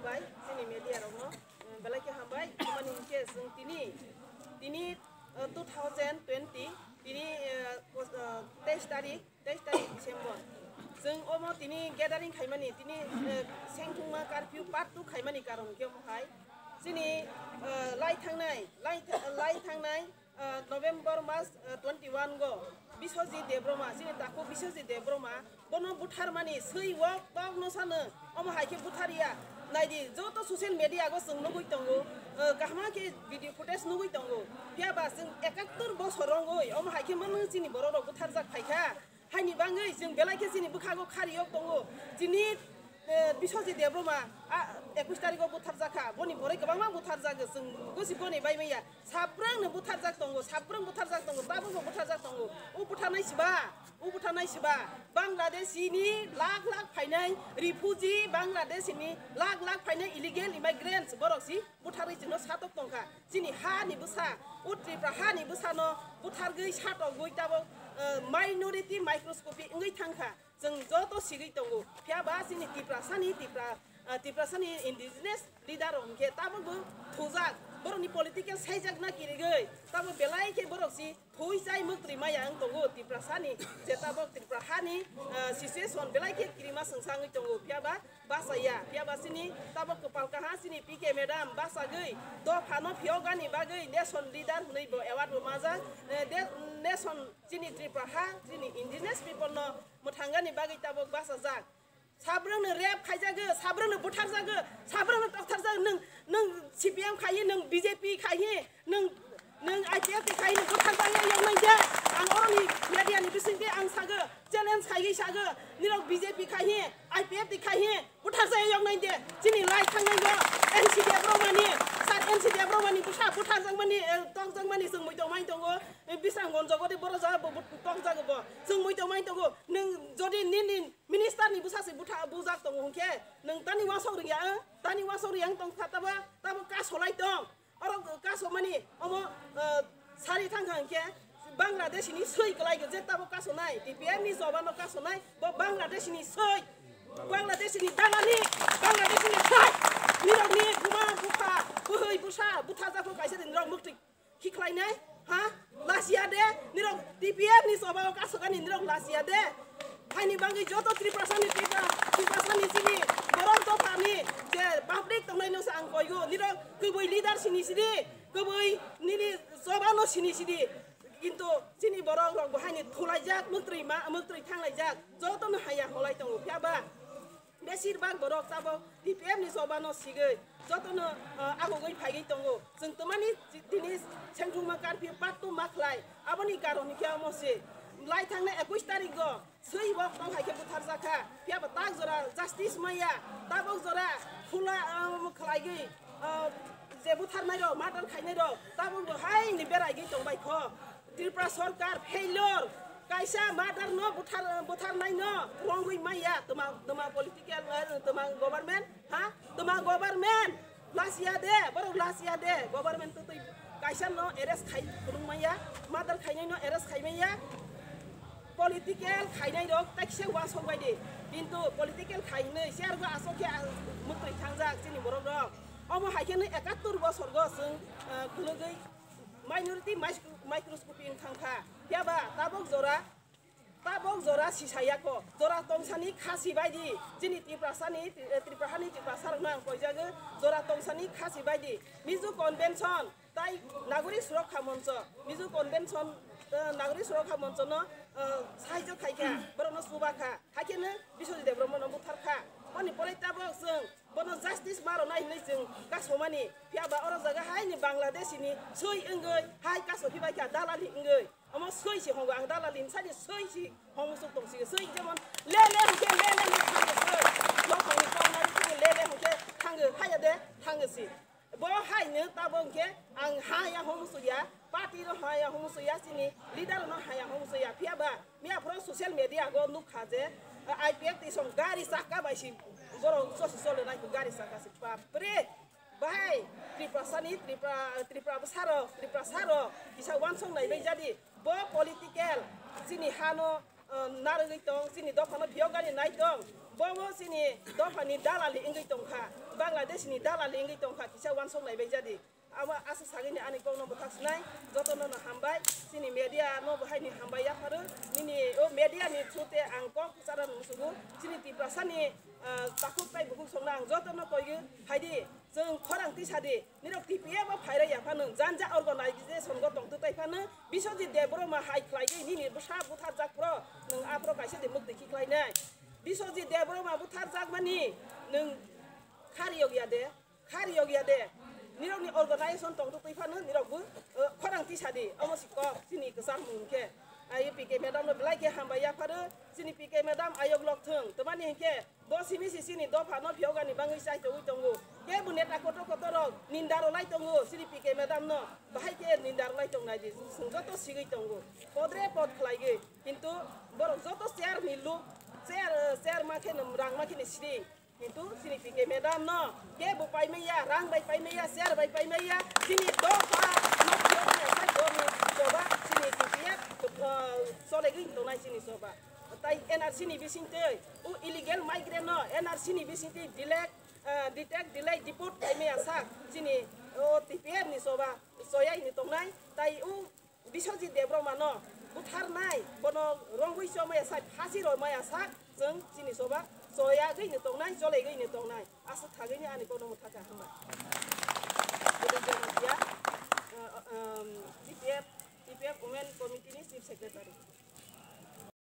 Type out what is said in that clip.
हामबाय जोंनि मेडियायावनो बेलाइखे हामबाय खामानि मोनसे जों दिनै दिनै टु थावजेन्ड टुवेन्टि दिनै तेइस तारिख तेइस तारिख डिसेम्बर जों अम दिनै गेदारिं खायमानि दिनै सेंथुमा कारिफिउ पार्ट टु खायमानि कारनखे महाय जोंनि लाइ थांनाय लाइ थांनाय नभेम्बर मास टुवेन्टि वान गो बिश्वजित देब्रमा जोंनि दाखौ बिश्वजित देब्रमा बनो बुथार मानि सै वक तक न सानो अम हाइके बुथारिया नायदि जत ससियेल मिडिया गो जों नुगै दंगो गाहमा के भिडिअ फुटेज नुगै दंगो फियाबा जों एकात्तर बसर रंगै अम हाइके मन जोंनि बर' राव बुथार जाक फायखा हायनि बाङै जों बेलायके जोंनि बोखागो खारियक दंगो दिनै बिश्वजित देब्रमा एकुश तारिखआव बुथार जाखा बनि बरै गोबां बुथार जागो जों गोसि बनि बाय मैया साब्रांनो बुथार जाक दंगो साब्रां बुथार जाक दंगो दाबो बुथार जाक दंगो उ बुथारनाय सिबा उ बुथारनाय सिबा बांलादेशिनि लाख लाख फायनाय रिफुजि बांलादेशिनि लाख लाख फायनाय इलिगेल इमाइग्रेन्टस बरकसि बुथारै जोंनो सातक दंखा जोंनि हानि बुसा उट्रिफ्रा हानि बुसानो बुथारगै सातक गै दाबो माइनरिटि माइक्रस्कपि ओङै थांखा जों जत सिगै दंगो फियाबा जोंनि तिप्रासानि तिप्रा तिप्रासानि इन्डिजिनियास लिडार हमखे ताबो थुजाक बर'नि पलिटिकेल साइजाक नागिरगै ताबो बेलायखे बर'सि थुइ जाय मुक्ति माया आं दंगो तिप्रासानि जे ताबो तिप्राहानि सिचुएसन बेलायखे किरिमा सोंसाङै दंगो फियाबा बासाया फियाबा सिनि ताबो कपाल काहा सिनि पिके मेडाम बासागै दफानो फियगानि बागै नेसन लिडार नैबो एवार्ड माजा nation jini triprahang jini indigenous people no muthangani bagi tabok basa zak. sabrang no rap khai jago sabrang no buthar jago sabrang no doktar jago nung nung cpm khai nung bjp khai nung nung IPF khai nung buthar jago yang nang ja ang orni media ni bising ke ang sago challenge khai gi sago nirok bjp khai IPF khai buthar jago yang nang ja jini lai khangai go ncdf ro एनसि देब्रमानि सार एनसि देब्रमानि बुथा बुथार जांमानि टक जांमानि जों मैदं माइ दङ बिसां गनजगदे बर' जाबो टक जागोबो जों मैदं माइ दङ नों जदि निनि मिनिस्टारनि बुसासे बुथा बुजाक दङ हंखे नों दानि वासावरिया दानि वासावरिया आं दं थाताबा ताबो कासलाय दं अर कास मानि अम सारि थांखा हंखे बांलादेशनि सै गलायगो जे ताबो कासनाय डिपिआरनि जबानो कासनाय बांलादेशनि सै बांलादेशनि दालानि बांलादेशनि खाय निरगनि kai nai ha lasia de nirok tpf ni soba o kaso kan nirok lasia de hai ni bangi joto triprasa ni tripa triprasa ni sini. Borong to pani je pabrik tong nai no sa angkoi go nirok kuboi leader sini sini. Kuboi nini soba lo sini sini. কিন্তু চিনি বড় রং বহাইনি থুলাইজাক মন্ত্রী মা মন্ত্রী থাংলাইজাক যতন হাইয়া হলাই দङ ফ্याबा বেশিরভাগ বরক চাব ডিপিএম নিজবানো সিগে যতন আগগৈ ফাইগৈ দঙ যেন তোমানি দিনে সেন্ট্রুমা কার্পি পাতো মাখলাই আপনি কারণ কেউ মসে লাই থাকলে একুশ তারিখ সেই বক হাইকে পুথার জাখা পেয়াব তাক জরা জাস্টিস মাইয়া তাবক জরা খোলা খলাইগে জেবু থারনাই র মাদার খাইনাই র তাবক হাইনি বেড়াইগে দঙ্গ বাইক ত্রিপুরা সরকার ফেইলর কাইসা মাদার ন, বুথার বুথার নাই ন। রং মাইয়া তোমার তোমার পলিটিক্যাল তোমার গভর্নমেন্ট হ্যাঁ তোমার গভর্নমেন্ট লাসিয়া দে, বড় লাসিয়া দে। গভর্নমেন্ট তো তুই কাইসা ন, এরেস খাই রং মাইয়া। মাদার খাইনাই ন, এরেস খাই মাইয়া। পলিটিক্যাল খাই খাইনাই রক তাইসে ওয়া সবাই দে। কিন্তু পলিটিক্যাল খাইনে সে আর আসকে মুক্তি থাকা চিনি বড় রক। অব হাইখানে একাত্তর বছর গছ খুলগৈ মাইনরিটি মাইস माइक्रोस्कोपिङ थांफा याबा ताबक जरा ताबक जरा सिसायाको जरा तंसानि खासी बाइदि जिनि त्रिप्रासानि त्रिप्राहानि त्रिप्रासार नां कयजागो जरा तंसानि खासि बायदि मिजु कन्भेनसन তাই নাগরিক সুরক্ষা মঞ্চ মিজু কনভেনশন নাগরিক সুরক্ষা মঞ্চন সাহায্য খাইখা বরণ সুবাখা akene bisodi de bromo nombo parka oni polita bo sung bono justice maro nai nai sung kaso mani pia ba oro zaga hai ni bangladesh ni soi ingoi hai kaso pia kya dalali ingoi amo soi si hongo ang dalali sa di soi si hongo sung tong si soi jamon lele hoke lele ni sung soi lo hongo kong nai sung lele hoke hangu hai de hangu si bo hai ni ta bo ke ang hai ya hongo sung ya Parti no haya homo so yasini, leader no haya homo so ya piaba, mia pro social media go nuk haze, aipiak ti song gari saka bai sim zoro so si solo nai gari saka si pa pre bai tripra sani tripra tripra besaro saro. Wan song nai bai jadi bo political sini hano ah, narangi tong sini dofano biogani nai tong bobo sini dofani dalali ingi tong ha bangladesh ni dalali ingi tong ha kisa wan song nai bai jadi सं लायबाय जादि आवा आसा सागिनि आनि गनो बथासनाय जतन न हामबाय सिनि मेडिया न बहायनि हामबाय याफारो निनि ओ मेडिया नि थ्रुते आं कक सारा मुसुगु सिनि तिप्रासानि ताखु पाइ बुकु संना आं जतन कइगु हायदि जों खरांति सादि निरक टिपिए बा फायरा याफानो जानजा अर्गानाइजेसन ग दंतु ताइफानो बिसजि देब्रमा हाइ ख्लाइगै निनि बसा बुथार जाकप्र नों आप्र काइसे दे मुक्ति खिख्लाइनाय बिसजि देब्रमा बुथार जाकमानि नों นี่เราเนี่ยออร์แกไนซ์ส่วนตรงทุกปีพันธุ์นี่เราบุ้งเออขวางที่ชาดีเอามาสิกอที่นี่ก็สร้างมูลแค่ไอ้ปีเกมดามเราไปไล่แค่หามใบยาพาร์ดที่นี่ปีเกมดามอายุกลอกถึงแต่วันนี้แค่ดอสิมิสิสิ่งนี้ดอผ่านนอพิโอกันนี่บางวิชาจะวิ่งตรงกูแค่บุญเนตรักตัวก็ตัวรองนินดาร์ไล่ตรงกูที่นี่ปีเกมดามเนาะไปแค่นินดาร์ไล่ตรงไหนดิสุนก็ต้องสิ่งตรงกูปอดเรียปอดคลายกันแต่บอกว่าต้องเสียร์มิลลูเสียร์เสียร์มาแค่นั้นรังมาแค่นี้สิ่ง Itu significa medan no. Que bu pai meia rang bai pai meia ser bai pai meia sini dofa. No yo me sai como soba sini tiet to uh, so legi to nai sini soba. Tai NRC ni bisinte u illegal migrant no. NRC ni bisinte dilek uh, detect delay deport pai meia sa sini o oh, tipier ni soba. So yai ni to nai tai u bisoji debro mano. Utar nai bono rongui so meia sa hasiro meia sa. जों sini soba soya gei ni to nai sole gei ni to nai asa thagei ni ani kono muthaka hama Jadi कमिटिनि chief TPF